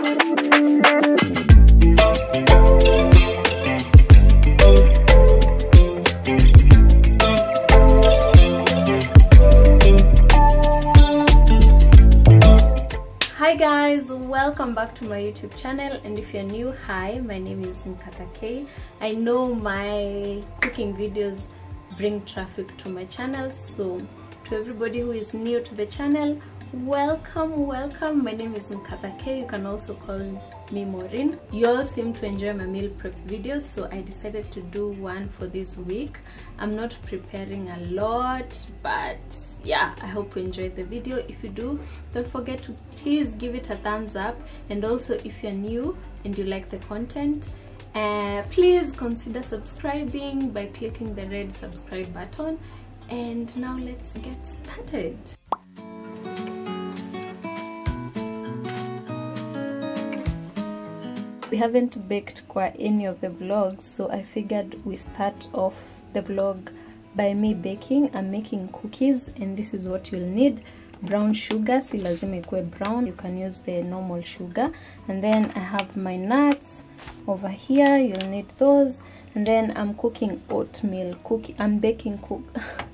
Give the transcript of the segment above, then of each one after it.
hi guys welcome back to my youtube channel. And if you're new hi my name is Nkatha K. I know my cooking videos bring traffic to my channel. So to everybody who is new to the channel welcome welcome. My name is Nkatha K. You can also call me Maureen. You all seem to enjoy my meal prep videos so I decided to do one for this week. I'm not preparing a lot but yeah I hope you enjoyed the video. If you do don't forget to please give it a thumbs up. And also if you're new and you like the content uh, please consider subscribing by clicking the red subscribe button. And now let's get started we haven't baked kwa any of the vlogs so i figured we start off the vlog by me baking i'm making cookies and this is what you'll need. Brown sugar si lazima ikuwe brown you can use the normal sugar. And then i have my nuts over here you'll need those. And then i'm cooking oatmeal cookie i'm baking cook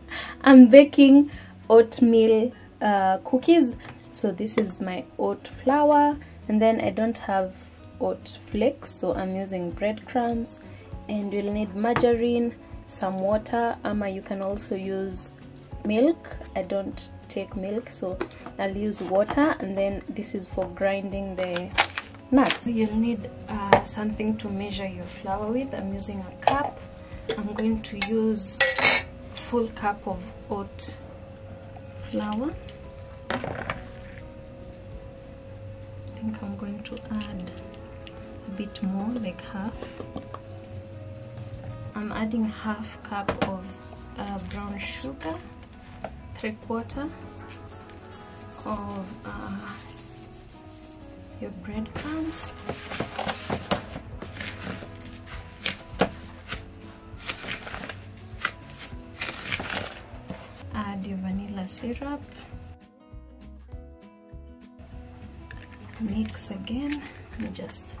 i'm baking oatmeal uh, cookies. So this is my oat flour. And then i don't have oat flakes so i'm using breadcrumbs. And you'll need margarine some water ama you can also use milk. I don't take milk so i'll use water and then this is for grinding the nuts. You'll need uh, something to measure your flour with. I'm using a cup. I'm going to use full cup of oat flour. I think I'm going to add bit more like half. I'm adding half cup of uh, brown sugar three quarter of uh, your breadcrumbs. Add your vanilla syrup. Mix again just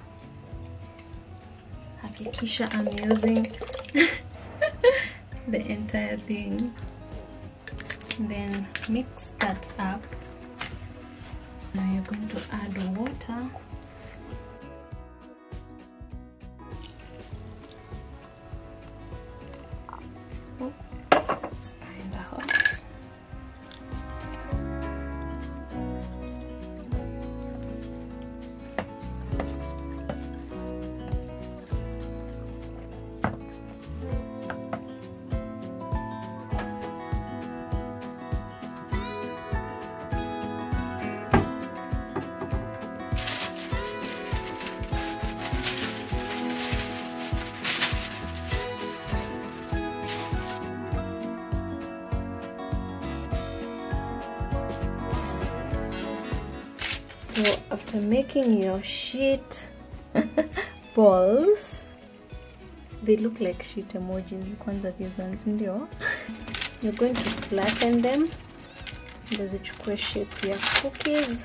hakikisha I'm using the entire thing. Then mix that up. Now you're going to add water after making your sheet balls. They look like sheet emojis. Kwanza these ones ndio? You're going to flatten them. Ndio zichukue shape ya cookies.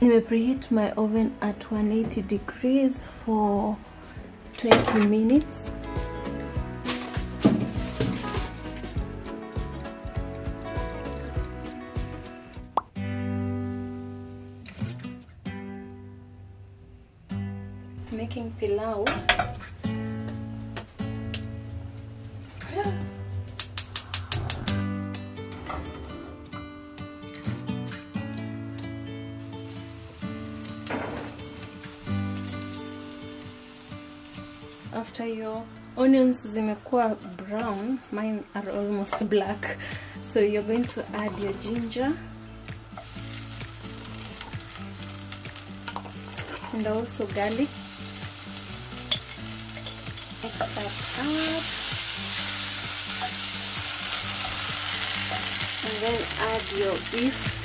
Nime preheat my oven at 180 degrees for 20 minutes after your onions zimekuwa brown mine are almost black. So you're going to add your ginger. And also garlic. Mix that up and then add your beef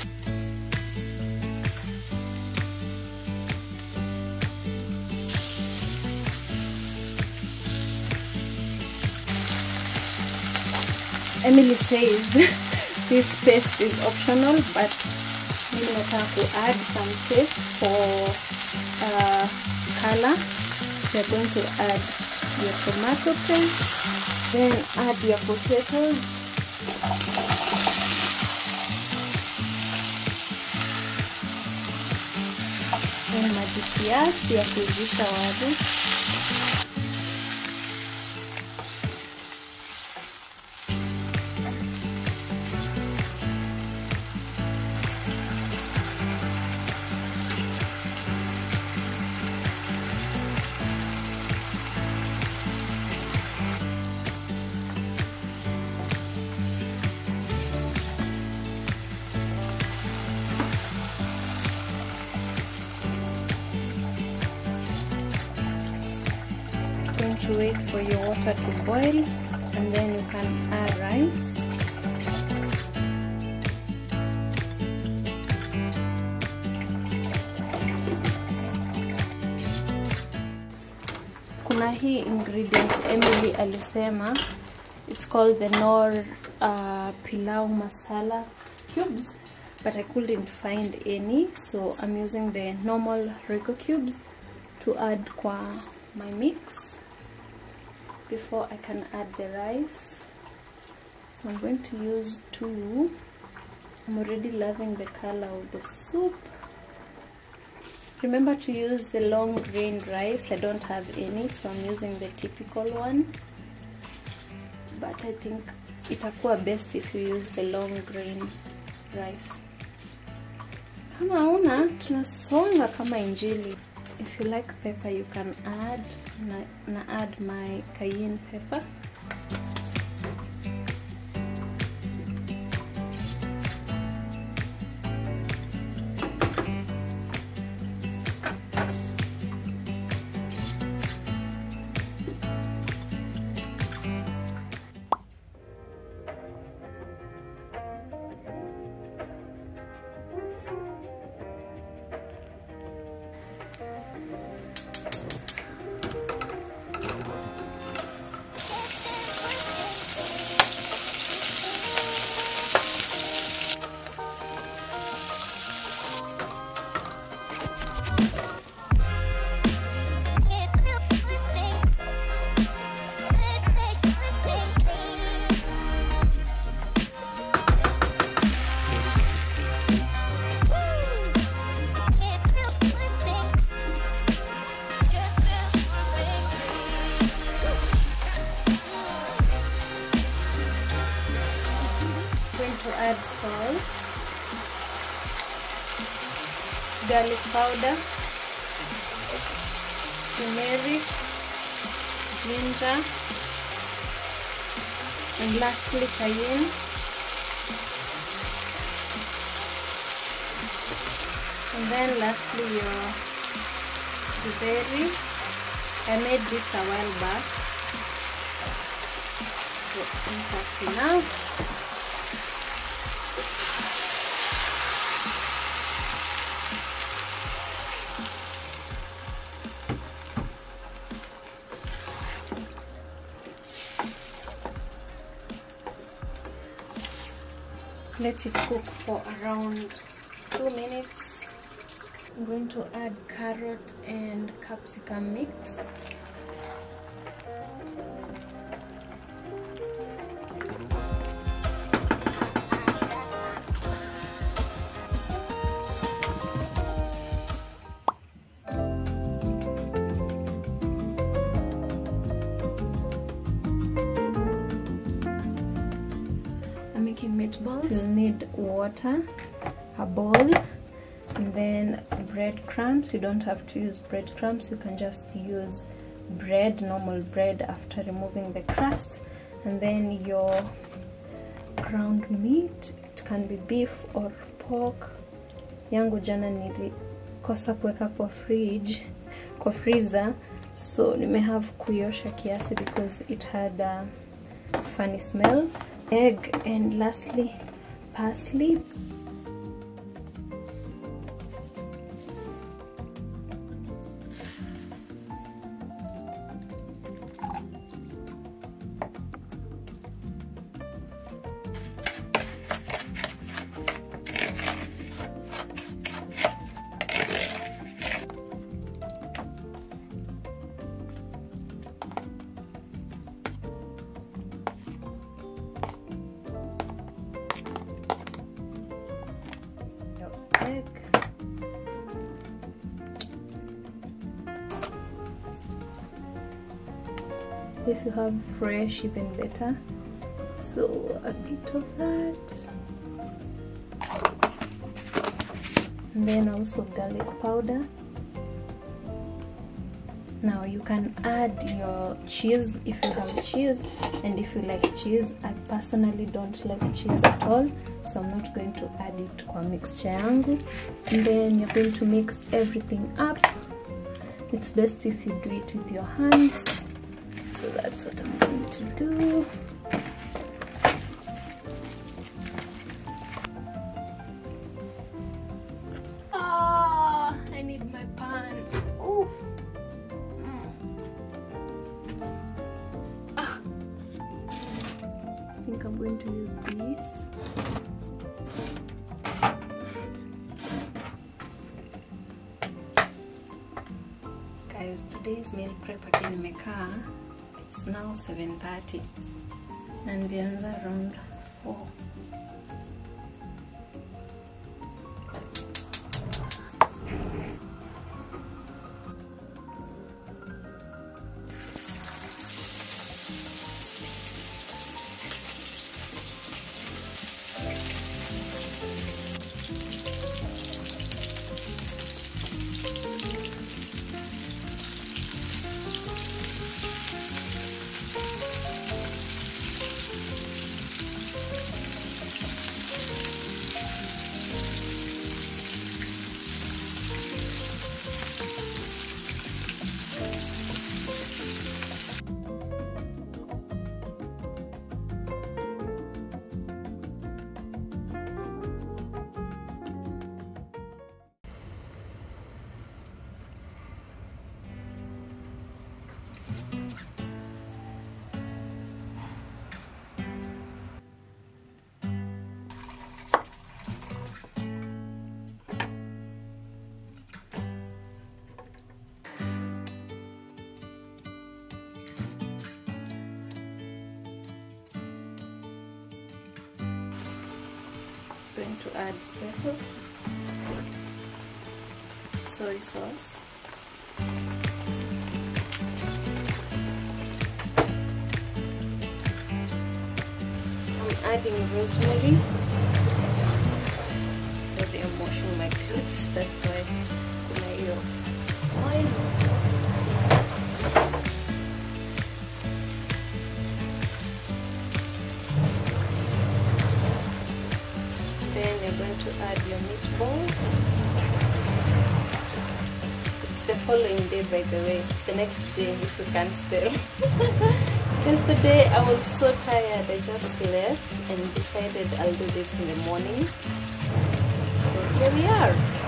Emily says this paste is optional but mimi nataka to add some paste for uh, color you're going to add your tomato paste then add your potatoes. Maji kiasi ya kuivisha wadu going to wait for your water to boil and then you can add rice. Kuna hii ingredient Emily alisema. It's called the Nor uh, pilau masala cubes but I couldn't find any so I'm using the normal Rico cubes to add kwa my mix before I can add the rice. So I'm going to use two. I'm already loving the color of the soup. Remember to use the long grain rice. I don't have any so I'm using the typical one. But I think itakuwa best if you use the long grain rice. Kama una tunasonga kama injili if you like pepper you can add na, na add my cayenne pepper ginger. And lastly cayenne. And then lastly your berry I made this a while back. So that's enough let it cook for around two minutes. I'm going to add carrot and capsicum mix making meatballs. You'll need water, a bowl, and then bread crumbs You don't have to use breadcrumbs. You can just use bread, normal bread, after removing the crust. And then your ground meat. It can be beef or pork. Yangu jana nilikosa kuweka kwa fridge, kwa freezer, so nimehave kuiosha kiasi because it had a funny smell egg and lastly parsley if you have fresh even better. So a bit of that. And then also garlic powder. Now you can add your cheese if you have cheese. And if you like cheese i personally don't like cheese at all. So i'm not going to add it to kwa mixture yangu. And then you're going to mix everything up. It's best if you do it with your hands so that's what i'm going to do. Ah i need my pan. Ooh. I think I'm going to use today's meal prep again nimekaa. It's now 7:30 and nilianza around 4. To add pepper, soy sauce, I'm adding rosemary. Sorry, I'm washing my clothes. That's why add your meatballs. It's the following day, by the way. The next day, if you can't tell. Yesterday, I was so tired. I just slept and decided I'll do this in the morning. So here we are.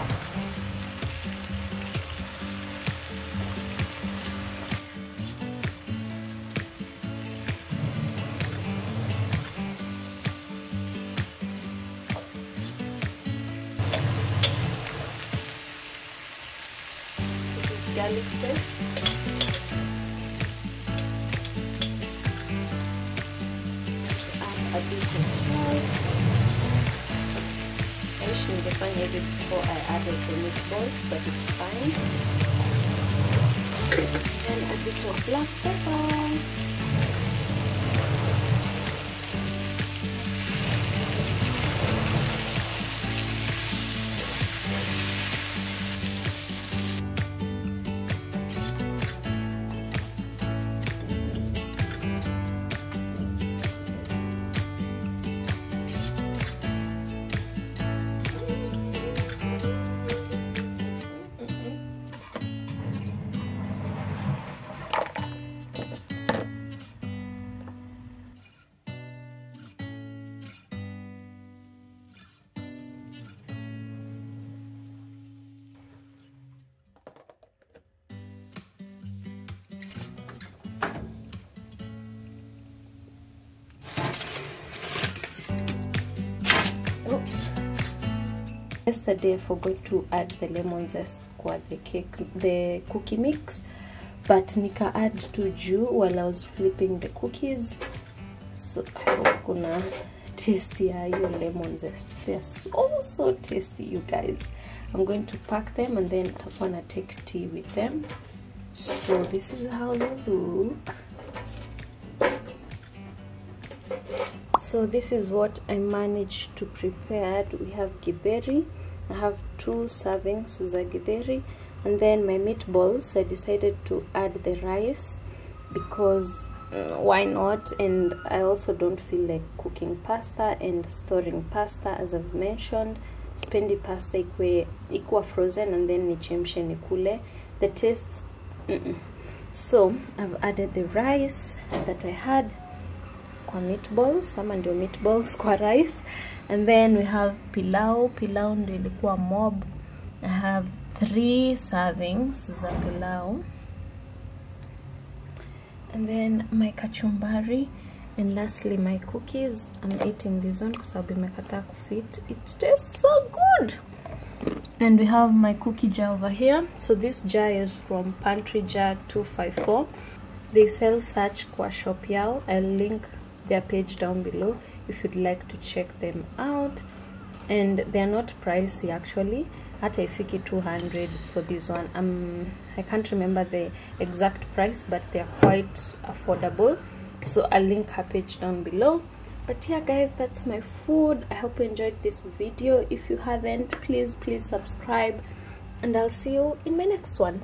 Garlic paste. A bit of salt. I wish ningefanya hivi before I added the meatballs, but it's fine. Then a bit of black pepper. Yesterday I forgot to add the lemon zest kwa the cake, the cookie mix, but nika add to juu while I was flipping the cookies. So kuna taste ya hiyo lemon zest. they are so so tasty, you guys. I'm going to pack them and then I'm gonna take tea with them. So this is how they look. So this is what i managed to prepare. We have githeri. I have two servings za githeri. And then my meatballs. I decided to add the rice because mm, why not? And i also don't feel like cooking pasta and storing pasta as i've mentioned. Spendi pasta ikwe ikuwa frozen and then nichemshe nikule. The taste mm -mm. so i've added the rice that i had kwa meatballs ama ndio meatballs kwa rice. And then we have pilau. Pilau ndio ilikuwa mob. I have three servings za pilau. And then my kachumbari. And lastly my cookies. I'm eating this one kwa sababu imekataa kufit. It tastes so good. And we have my cookie jar over here. So this jar is from pantry jar 254 they sell such kwa shop yao i'll link their page down below if you'd like to check them out. And they're not pricey actually. Hata ifiki 200 for this one. Um i can't remember the exact price but they're quite affordable. So i'll link her page down below. But yeah guys that's my food. I hope you enjoyed this video. If you haven't please please subscribe. And i'll see you in my next one